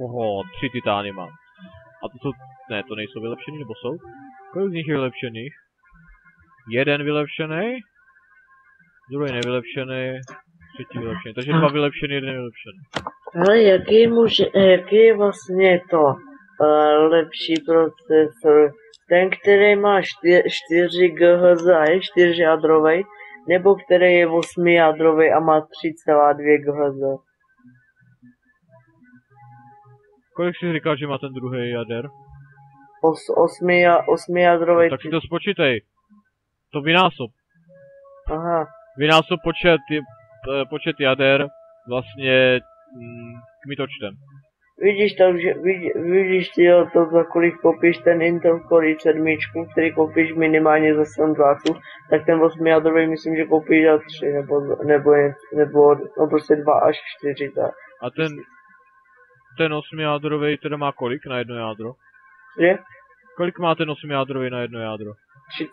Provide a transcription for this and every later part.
Oho, tři titány mám. A to jsou, ne, to nejsou vylepšený, nebo jsou? Kolik z nich je vylepšených? Jeden vylepšený, druhý nevylepšený, třetí vylepšený. Takže dva vylepšený, jeden nevylepšený. Ale jaký, může, jaký je vlastně to uh, lepší procesor? Ten, který má 4, 4 GHz a je 4 jádrový, nebo který je 8 jádrový a má 3,2 GHz? Kolik jsi říkal, že má ten druhý jader? Os, 8, ja- 8 jádrový. Tak si to spočítej. To vynásob. Aha, Vynásob počet, eh, počet jader vlastně mm, kmitočtem. Vidíš, takže vidí, vidíš ty jo, to, za kolik koupíš ten Intel Core i7, který koupíš minimálně za 7 dláců, tak ten 8 jádrový myslím, že koupíš za 3, nebo, nebo, nebo, no prostě 2 až 4, tak. A ten, ten 8 jádrový teda má kolik na jedno jádro? Že? Kolik má ten 8 jádrový na jedno jádro?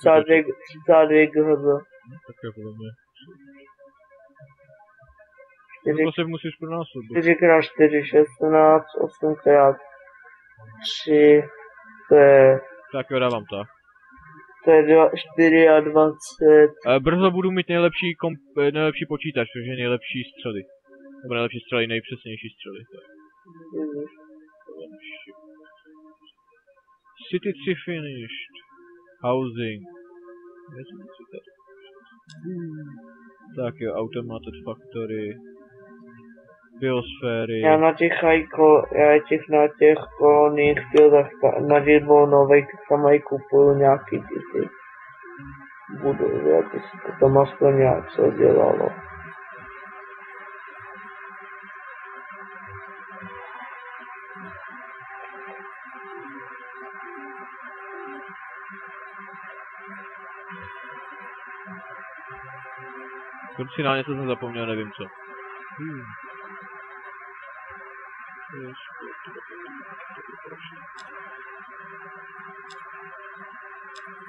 32, 32 GHz. Tak je podle mě. 4, To se musíš pronásobit. 4 x 4, 16, 8 x 3, to je, Tak jo, dávám tak. to je dva- 4 a 20, E, brzo budu mít nejlepší, komp, eh, nejlepší počítač, protože je nejlepší střely. Nebo nejlepší střely, nejpřesnější střely. City 3 finished. Housing. Si tady. Tak jo, Automated Factory. Biosféry. Já na těch hajko, já těch na těch koloniích chtěl zachta- na dvou nových, tak tam mají kupuju nějaký ty, ty budovy, aby se to tam aspoň nějak co dělalo. Kurci na něco jsem zapomněl, nevím co. Hmm.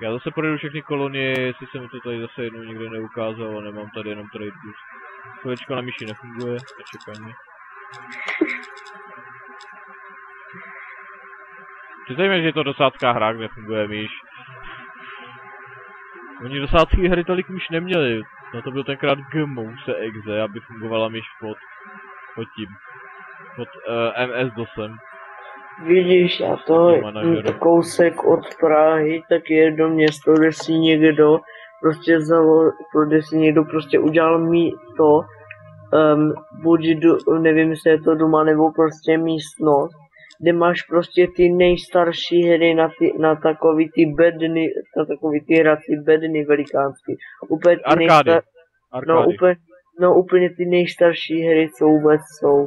Já zase projdu všechny kolonie, jestli se mi to tady zase jednou nikdo neukázalo, nemám tady jenom trade boost. Chvilička na myši nefunguje, mě. Přiznejme, že je to dosádská hra, kde funguje myš. Oni dosádský hry tolik myš neměli, na to byl tenkrát Gmouse exe, aby fungovala myš pod, pod tím. Pod uh, MS DOSem. Vidíš, a to je kousek od Prahy, tak je jedno město, kde si někdo prostě zalo, kde si někdo prostě udělal místo, um, buď do, nevím, jestli je to doma, nebo prostě místnost, kde máš prostě ty nejstarší hry na, ty, na takový ty bedny, na takový ty hrací bedny velikánský. Úplně ty Arkády. nejstar, Arkády. no, úplně, no úplně ty nejstarší hry, co vůbec jsou.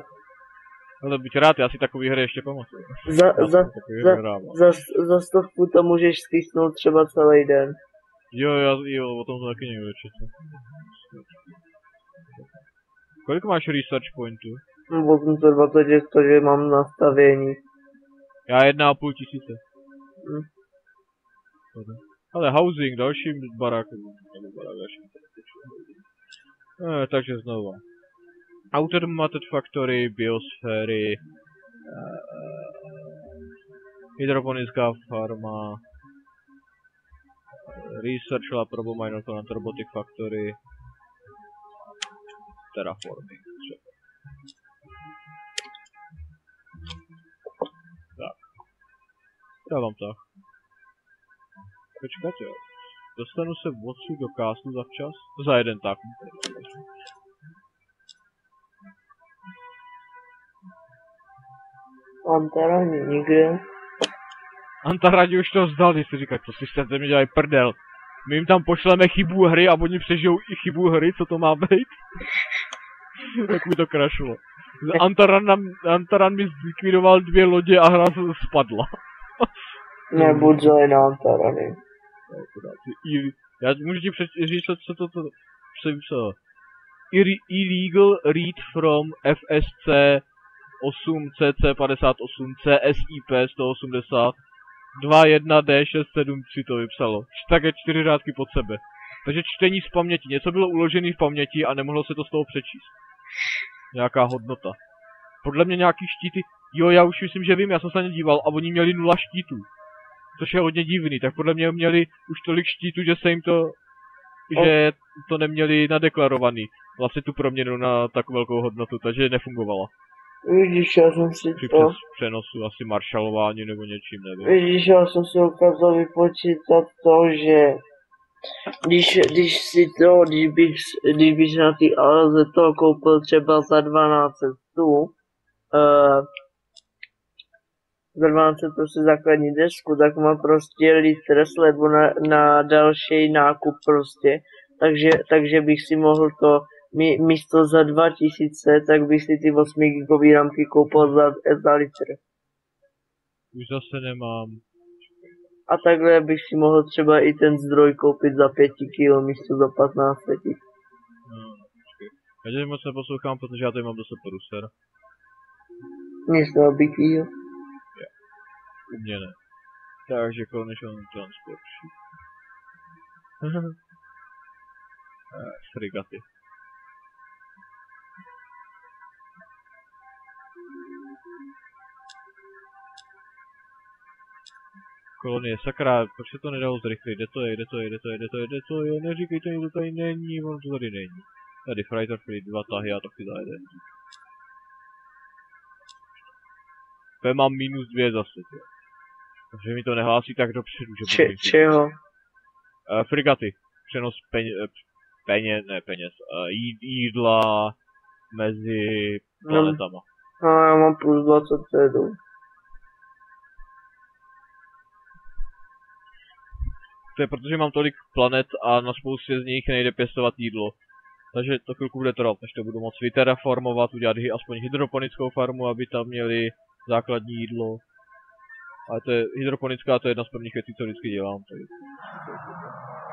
Ale buď rád, já si takový hry ještě pamatuju. Za, Já za, za- za, za stovku to můžeš stisknout třeba celý den. Jo, já, jo, o tom jsem taky někdo četl. Kolik máš research pointů? 820, protože mám nastavení. Já jedna a půl tisíce. Hm. Ale housing, další barák. Nebo barák, další. Eh, takže znova. Automated Factory, biosféry, eh, hydroponická farma, Research Lab, Robominor Plant, Robotic Factory, Terraforming. třeba. Tak. Dávám tak. Počkat jo. Dostanu se odsud do kástu zavčas? Za jeden tak. Teda nikde. Antaradi už to vzdal, když si říká, co si se mě dělají prdel. My jim tam pošleme chybu hry a oni přežijou i chybu hry, co to má být? tak mi to krašlo. Antaran, nám, Antaran mi zlikvidoval dvě lodě a hra se spadla. Nebuď zlej na Antarany. Já můžu ti před, říct, co to, to co vypsalo. Irre- Illegal read from FSC 8 CC 58 CSIP 180 21 D673 to vypsalo. Také čtyři řádky pod sebe. Takže čtení z paměti. Něco bylo uložené v paměti a nemohlo se to z toho přečíst. nějaká hodnota. Podle mě nějaký štíty, jo já už myslím, že vím, já jsem se na ně díval a oni měli nula štítů. Což je hodně divný, tak podle mě měli už tolik štítů, že se jim to, že to neměli nadeklarovaný. Vlastně tu proměnu na tak velkou hodnotu, takže nefungovala. Vidíš, já jsem si Při to... přenosu asi maršalování nebo něčím, nevím. Vidíš, já jsem si ukázal vypočítat to, že když, když si to, když bych, když bych na ty Alze to koupil třeba za 12 tu, uh, za 12 prostě základní desku, tak mám prostě litr slevu na, na další nákup prostě. Takže, takže bych si mohl to mí, místo za 2000, tak bych si ty 8 gigový ramky koupil za, za litr. Už zase nemám. A takhle bych si mohl třeba i ten zdroj koupit za 5 kg místo za 15 kg. No. Já tě moc neposlouchám, protože já tady mám dost producer. Místo aby kg. U mě ne. Takže Condition Transport. Eh, Frigaty. Kolonie, sakra, proč se to nedalo zrychlit? Kde to je, kde to je, kde to je, kde to je, kde to je, neříkejte mi, to tady není, on to tady není. Tady Freighter Free, dva tahy a taky za jeden. To mám minus dvě zase, tě. Takže mi to nehlásí tak dopředu, že budu Če, mít čeho? Uh, frigaty. Přenos peně, eh, peněz, ne peněz, uh, jí, jídla mezi No. planetama. No, já mám plus 27. To je protože mám tolik planet a na spoustě z nich nejde pěstovat jídlo. Takže to chvilku bude trvat, než to budu moct vyterraformovat, udělat hy, aspoň hydroponickou farmu, aby tam měli základní jídlo. Ale to je hydroponická, to je jedna z prvních věcí, co vždycky dělám. Tady.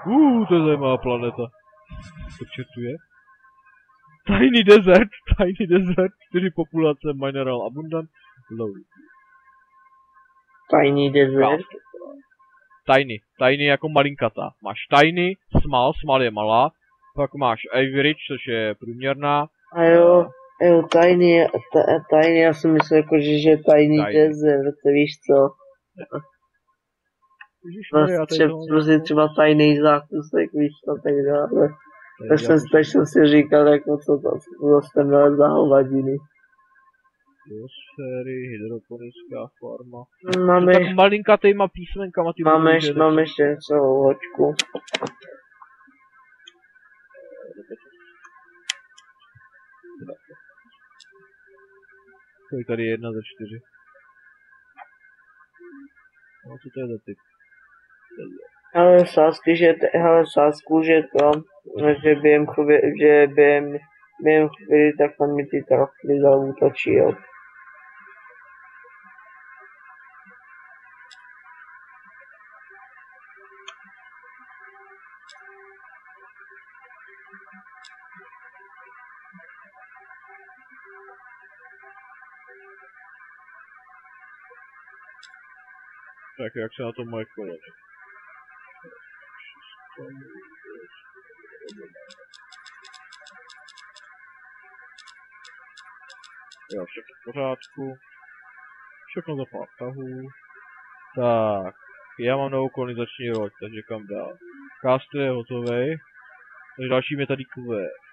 Uh, to je zajímavá planeta. To čertu je? Tiny desert, tiny desert, 4 populace, mineral abundant, low. Tiny desert. Tiny, tiny jako malinkatá. Máš tiny, small, small je malá, pak máš average, což je průměrná, A jo, jo, tiny, tiny, já jsem myslel jako, že, že tiny, Tiny. desert, víš co. Ježišmarja, Prostě, prostě třeba tajný zákusek, víš co, tak dále. Tak jsem, tak jsem si říkal, jako co to, co to jsem měl za hovadiny. Biosféry, hydroponická farma. Máme, tak malinkatýma písmenkama ty máme, ještě, máme ještě něco hoďku. Kolik tady je jedna ze čtyři? No co to je za typ? Ale sásky, že, t- hele, sásku, že to, že během chvíli, že během, během chvíli, tak tam mi ty trafly zautočí, jo. Tak jak se na to moje kolony? Jo, všechno v pořádku. Všechno za pár tahů. Tak, já mám novou kolonizační loď, takže kam dál. Caster je hotový. Takže dalším je tady QV.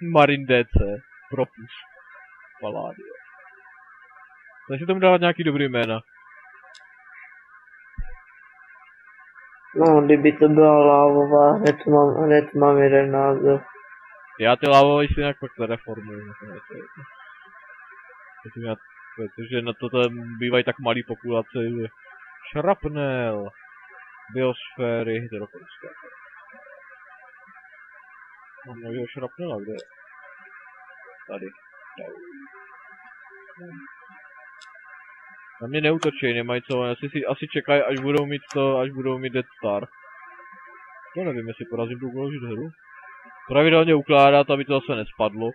Marin DC, Propus, Palladio. Takže tomu dávat nějaký dobrý jména. No, kdyby to byla lávová, hned mám, hned mám jeden název. Já ty lávové si nějak pak reformuju. Protože, já, protože na to tam bývají tak malý populace, že šrapnel, biosféry, hydroponická. Mám novýho šrapnela, kde je? Tady. Na mě neutočej, nemají co, asi, si, asi čekají, až budou mít to, až budou mít Dead Star. To nevím, jestli porazím tu hru. Pravidelně ukládat, aby to zase nespadlo.